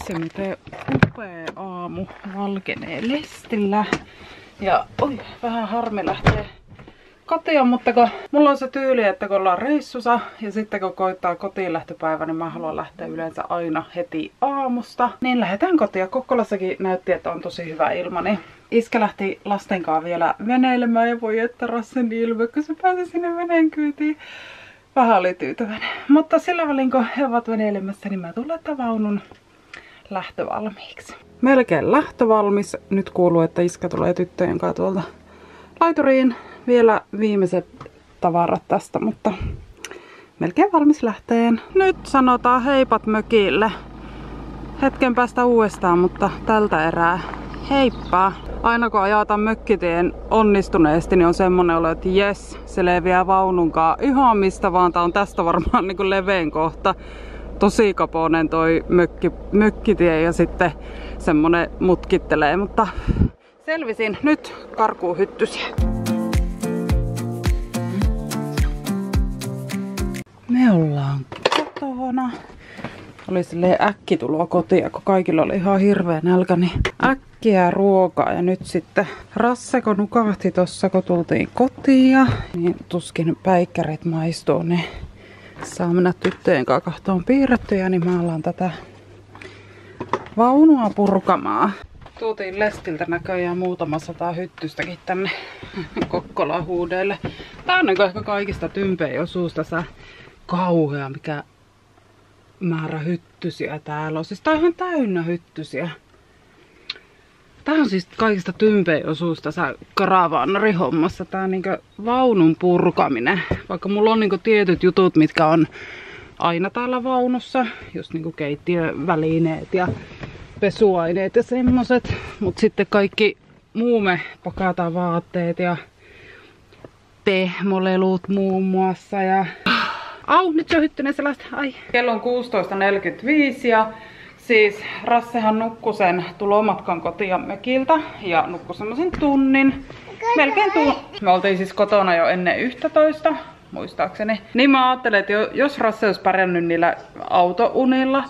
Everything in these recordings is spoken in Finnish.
Vitsi miten upea aamu valkenee lestillä. Ja oi, vähän harmi lähtee kotiin, mutta kun mulla on se tyyli, että kun ollaan reissussa ja sitten kun koittaa kotiin lähtöpäivä, niin mä haluan lähteä yleensä aina heti aamusta. Niin lähdetään kotiin. Kokkolassakin näytti, että on tosi hyvä ilma, niin Iskä lähti lastenkaan vielä veneilemään ja voi että Rassen ilme, kun se pääsi sinne veneen kyytiin. Vähän oli tyytyväinen. Mutta sillä välin kun he ovat veneilemässä, niin mä tulen vaunun lähtövalmiiksi. Melkein lähtövalmis. Nyt kuuluu, että iskä tulee tyttöjen kanssa tuolta laituriin. Vielä viimeiset tavarat tästä, mutta melkein valmis lähteen. Nyt sanotaan heipat mökille. Hetken päästä uudestaan, mutta tältä erää heippa! Aina kun ajataan mökkitien onnistuneesti, niin on semmonen olo, että jes, se leviää vaununkaan ihan mistä vaan. Tää on tästä varmaan niin levein kohta. Tosi kaponen toi mökki, mökkitie ja sitten semmonen mutkittelee, mutta selvisin. Nyt karkuu hyttysiä. Me ollaan kotona. Oli silleen äkkituloa kotia, kun kaikilla oli ihan hirveä nälkä, niin äkkiä ruokaa. Ja nyt sitten Rasseko nukahti tossa, kun tultiin kotiin, niin tuskin päikkärit maistuu, niin saa mennä tyttöjen kanssa kahtoon piirrettyjä, niin mä alan tätä vaunua purkamaan. Tuutiin Lestiltä näköjään muutama sata hyttystäkin tänne Kokkolan huudeille. Tää on niin ehkä kaikista tympein osuus tässä kauhea, mikä määrä hyttysiä täällä on. Siis tää on ihan täynnä hyttysiä. Tää on siis kaikista tympein osuus tässä karavaanarihommassa. Tää niinku vaunun purkaminen. Vaikka mulla on niinku tietyt jutut, mitkä on aina täällä vaunussa. Just niinku keittiövälineet ja pesuaineet ja semmoset. Mut sitten kaikki muume pakataan vaatteet ja pehmolelut muun muassa ja Au, nyt se on hyttynen sellaista. Ai. Kello on 16.45 ja siis Rassehan nukkui sen tulomatkan kotia mökiltä ja nukkui semmoisen tunnin. Melkein tunnin. Me oltiin siis kotona jo ennen 11 muistaakseni. Niin mä ajattelin, että jos Rasse olisi pärjännyt niillä autounilla,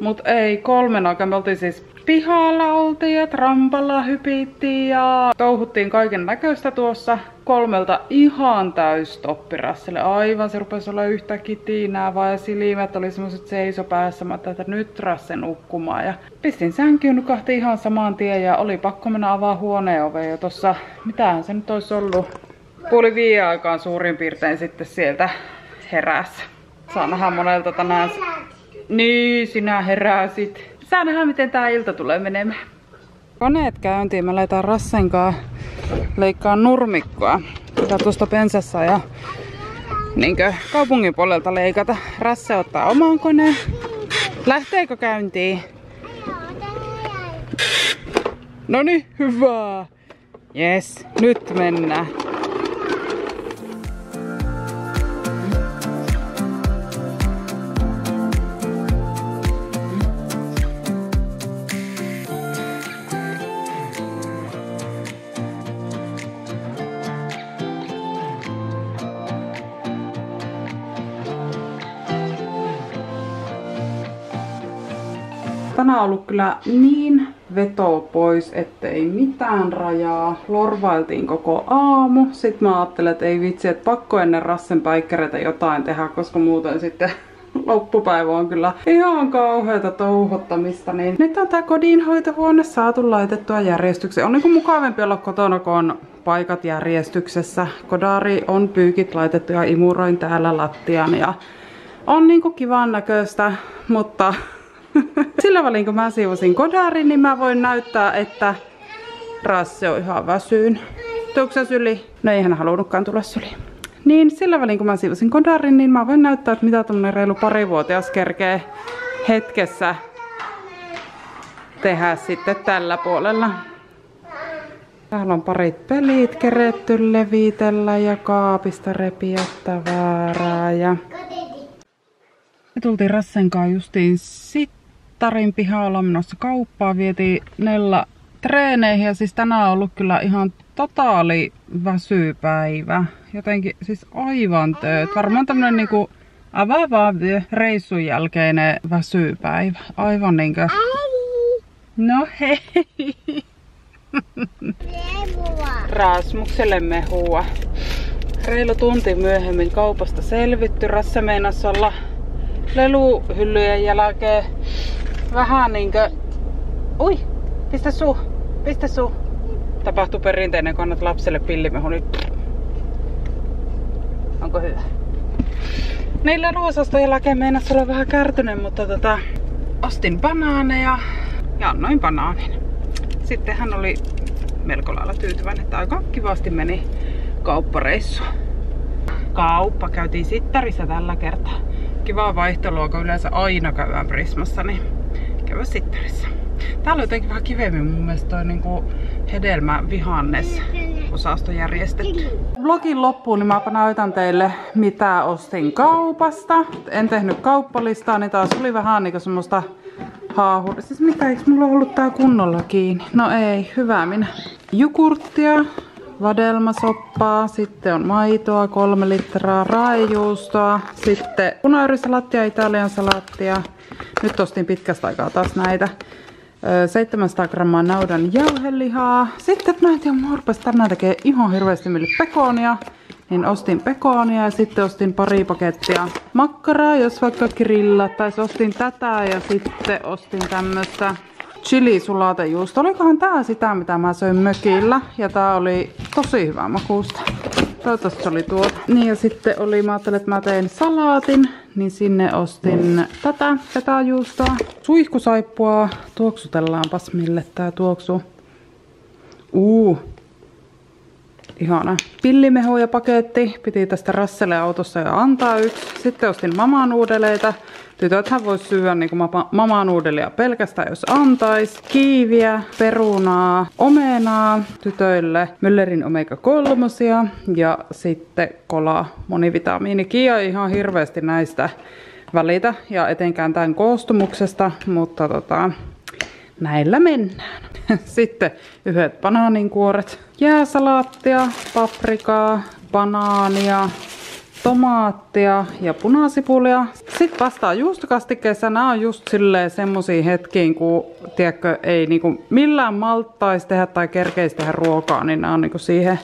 mutta ei kolmen aikaa. Me oltiin siis pihalla oltiin ja trampalla hypittiin ja touhuttiin kaiken näköistä tuossa. Kolmelta ihan täys toppirassille. Aivan se rupesi olla yhtä kitiinää vaan ja silmät oli semmoset seisopäässä. Mä että nyt rasse nukkumaan. Ja pistin sänkyyn, nukahti ihan saman tien ja oli pakko mennä avaa huoneen ove jo tossa. Mitähän se nyt olisi ollut? Puoli viiden aikaan suurin piirtein sitten sieltä herässä. Saa nähdä monelta tänään. Niin, sinä heräsit. Saa nähdä, miten tää ilta tulee menemään. Koneet käyntiin. Mä laitan Rassenkaa leikkaa nurmikkoa. Pitää tuosta pensassa ja niinkö kaupungin puolelta leikata. Rasse ottaa oman koneen. Lähteekö käyntiin? No niin, hyvä. Yes, nyt mennään. Tänään on ollut kyllä niin veto pois, ettei mitään rajaa. Lorvailtiin koko aamu. Sitten mä ajattelin, että ei vitsi, että pakko ennen rassen päikkäreitä jotain tehdä, koska muuten sitten loppupäivä on kyllä ihan kauheata touhottamista. Niin nyt on tää kodinhoitohuone saatu laitettua järjestykseen. On niinku mukavampi olla kotona, kun on paikat järjestyksessä. Kodari on pyykit laitettu ja imuroin täällä lattian ja on niinku kivan näköistä, mutta sillä välin kun mä siivosin kodarin, niin mä voin näyttää, että Rasse on ihan väsyyn. Tuukse syli? No ei hän halunnutkaan tulla syli. Niin sillä välin kun mä siivosin kodarin, niin mä voin näyttää, että mitä tämmönen reilu parivuotias kerkee hetkessä tehdä sitten tällä puolella. Täällä on parit pelit keretty levitellä ja kaapista repiä tavaraa. Ja... Me tultiin Rassen kanssa justiin sitten Tarin pihalla menossa kauppaa, vietiin Nella treeneihin ja siis tänään on ollut kyllä ihan totaali väsypäivä. Jotenkin siis aivan tööt. Varmaan tämmönen niinku avaava reissun jälkeinen väsypäivä. Aivan niinkö No hei. Rasmukselle mehua. Reilu tunti myöhemmin kaupasta selvitty. Rasse meinas olla leluhyllyjen jälkeen vähän niinkö... Ui, pistä suu, pistä suu. Tapahtui perinteinen, kun annat lapselle pillimehu, niin onko hyvä? Niillä ruosastojen jälkeen meinas olla vähän kärtynyt, mutta tota, ostin banaaneja ja annoin banaanin. Sitten hän oli melko lailla tyytyväinen, että aika kivasti meni kauppareissu. Kauppa käytiin Sittarissa tällä kertaa. Kivaa vaihtelua, kun yleensä aina käydään Prismassa, niin käydä Sittarissa. Täällä on jotenkin vähän kivemmin mun mielestä toi niinku hedelmä vihannes osasto järjestetty. Vlogin loppuun niin mä näytän teille mitä ostin kaupasta. En tehnyt kauppalistaa, niin taas oli vähän niinku semmoista haahu. Siis mitä, eikö mulla ollut tää kunnolla kiinni? No ei, hyvä minä. Jukurttia, vadelmasoppaa, sitten on maitoa, kolme litraa raajuustoa, sitten punayrisalattia, italian salattia. Nyt ostin pitkästä aikaa taas näitä. 700 grammaa naudan jauhelihaa. Sitten mä en tiedä, mä tänään tekee ihan hirveästi mille pekonia. Niin ostin pekonia ja sitten ostin pari pakettia makkaraa, jos vaikka grillattaisi. Ostin tätä ja sitten ostin tämmöstä chilisulatejuusto. Olikohan tää sitä, mitä mä söin mökillä? Ja tää oli tosi hyvä makuusta. Toivottavasti se oli tuo. Niin ja sitten oli, mä ajattelin, että mä tein salaatin, niin sinne ostin tätä fetajuustoa. Suihkusaippua, tuoksutellaanpas mille tää tuoksu. Uu, ihana. Pillimehuja paketti, piti tästä Rasselle autossa jo antaa yksi. Sitten ostin mamanuudeleita. Tytöthän vois syödä niin mamanuudelia pelkästään, jos antais. Kiiviä, perunaa, omenaa tytöille, Müllerin omega 3 ja sitten kola monivitamiini. Kia ihan hirveästi näistä välitä ja etenkään tämän koostumuksesta, mutta tota, näillä mennään. Sitten yhdet banaaninkuoret, jääsalaattia, paprikaa, banaania, tomaattia ja punasipulia. Sitten vastaa juustokastikkeessa. Nämä on just silleen semmosia hetkiin, kun tiedätkö, ei niinku millään malttaisi tehdä tai kerkeisi tehdä ruokaa, niin nämä on niinku siihen,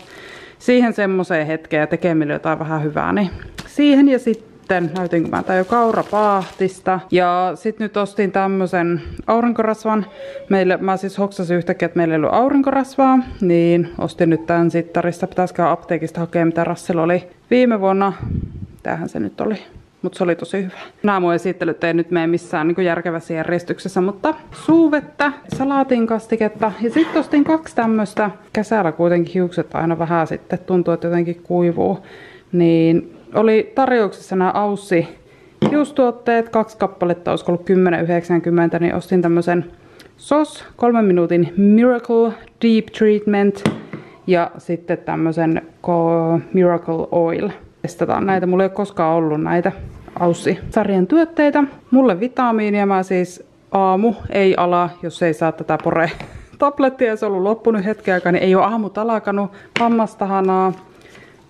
siihen semmoiseen hetkeen ja tekemille jotain vähän hyvää. Niin siihen ja sitten sitten näytinkö mä tää jo kaurapaahtista. Ja sit nyt ostin tämmösen aurinkorasvan. Meille, mä siis hoksasin yhtäkkiä, että meillä ei ollut aurinkorasvaa, niin ostin nyt tän sittarista. Pitäisikö apteekista hakea, mitä Rassel oli viime vuonna. Tämähän se nyt oli. Mutta se oli tosi hyvä. Nämä mun esittelyt ei nyt mene missään niin järkevässä järjestyksessä, mutta suuvettä, salaatin kastiketta ja sitten ostin kaksi tämmöistä. Kesällä kuitenkin hiukset aina vähän sitten tuntuu, että jotenkin kuivuu. Niin oli tarjouksessa nämä Aussi hiustuotteet, kaksi kappaletta, olisiko ollut 10,90, niin ostin tämmöisen SOS, kolmen minuutin Miracle Deep Treatment ja sitten tämmöisen Miracle Oil. Testataan näitä, mulla ei ole koskaan ollut näitä Aussi-sarjan tuotteita. Mulle vitamiinia mä siis aamu ei ala, jos ei saa tätä pore tablettia, se on ollut loppunut hetken aikaa, niin ei ole aamut alkanut. Hammastahanaa,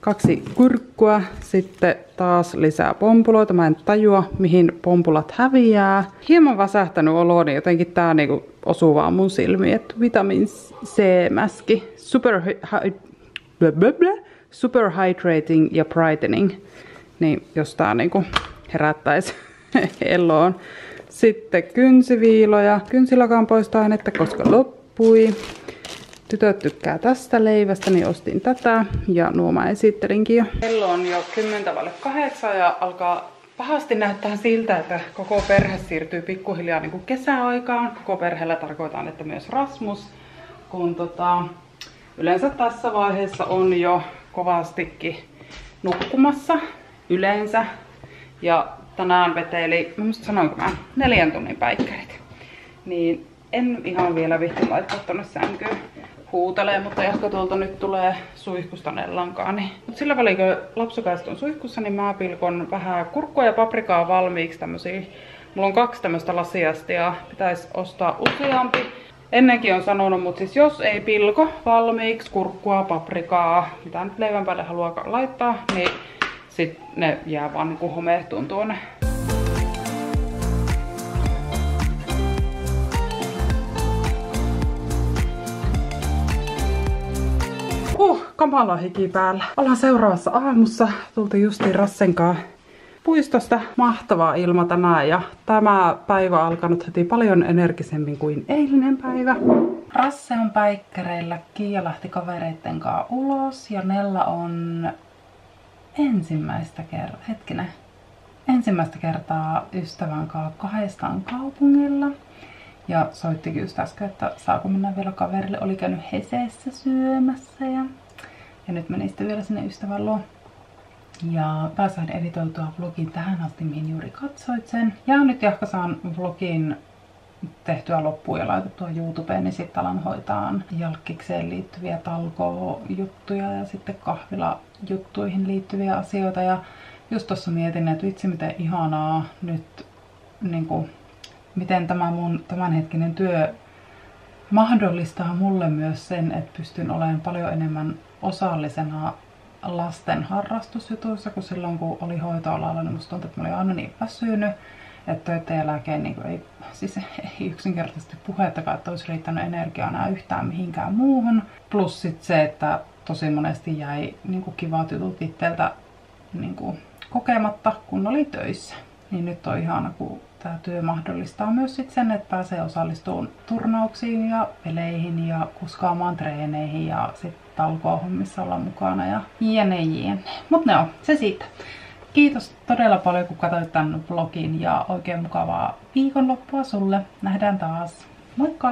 kaksi kurkkua, sitten taas lisää pompuloita. Mä en tajua, mihin pompulat häviää. Hieman väsähtänyt olo, niin jotenkin tää niinku osuu vaan mun silmiin, että vitamin C-mäski. Super, super hydrating ja brightening. Niin jos tää niinku herättäisi eloon. Sitten kynsiviiloja. Kynsilakan poistaa ainetta, koska loppui. Tytöt tykkää tästä leivästä, niin ostin tätä. Ja nuo mä esittelinkin jo. Kello on jo 10 vaille 8 ja alkaa pahasti näyttää siltä, että koko perhe siirtyy pikkuhiljaa niin kuin kesäaikaan. Koko perheellä tarkoitan, että myös Rasmus. Kun tota, yleensä tässä vaiheessa on jo kovastikin nukkumassa yleensä. Ja tänään veteli, mä musta sanoinko mä, neljän tunnin päikkärit. Niin en ihan vielä vihti laittaa tonne sänkyyn huutelee, mutta ehkä tuolta nyt tulee suihkusta nellankaan. Niin. Mut sillä välin, kun lapsukaiset on suihkussa, niin mä pilkon vähän kurkkua ja paprikaa valmiiksi tämmösiä. Mulla on kaksi tämmöistä ja pitäisi ostaa useampi. Ennenkin on sanonut, mutta siis jos ei pilko valmiiksi kurkkua, paprikaa, mitä nyt leivän päälle haluaa laittaa, niin sit ne jää vaan niinku homehtuun tuonne kamala hiki päällä. Ollaan seuraavassa aamussa. Tultiin justiin Rassenkaa puistosta. Mahtava ilma tänään ja tämä päivä alkanut heti paljon energisemmin kuin eilinen päivä. Rasse on päikkäreillä, Kiia lähti kavereitten kanssa ulos ja Nella on ensimmäistä kertaa, hetkinen, ensimmäistä kertaa ystävän kanssa kahdestaan kaupungilla. Ja soittikin just äsken, että saako mennä vielä kaverille. Oli käynyt Heseessä syömässä ja, ja nyt meni sitten vielä sinne ystävän luo. Ja pääsään editoitua vlogin tähän asti, mihin juuri katsoit sen. Ja nyt jahka saan vlogin tehtyä loppuun ja laitettua YouTubeen, niin sitten alan hoitaa jalkikseen liittyviä talko-juttuja ja sitten kahvila-juttuihin liittyviä asioita. Ja just tuossa mietin, että vitsi miten ihanaa nyt, niin kuin, miten tämä mun tämänhetkinen työ mahdollistaa mulle myös sen, että pystyn olemaan paljon enemmän osallisena lasten harrastusjutuissa, kun silloin kun oli hoitoalalla, niin musta tuntui, että mä olin aina niin väsynyt, että töiden jälkeen niin ei, siis ei yksinkertaisesti puhettakaan, että olisi riittänyt energiaa enää yhtään mihinkään muuhun. Plus sit se, että tosi monesti jäi niin kuin kivat jutut itseltä niin kuin kokematta, kun oli töissä. Niin nyt on ihana, kun tämä työ mahdollistaa myös sit sen, että pääsee osallistumaan turnauksiin ja peleihin ja kuskaamaan treeneihin ja sitten talkoohommissa olla mukana ja jne jne. Mut ne on, se siitä. Kiitos todella paljon kun katsoit tämän vlogin ja oikein mukavaa viikonloppua sulle. Nähdään taas. Moikka!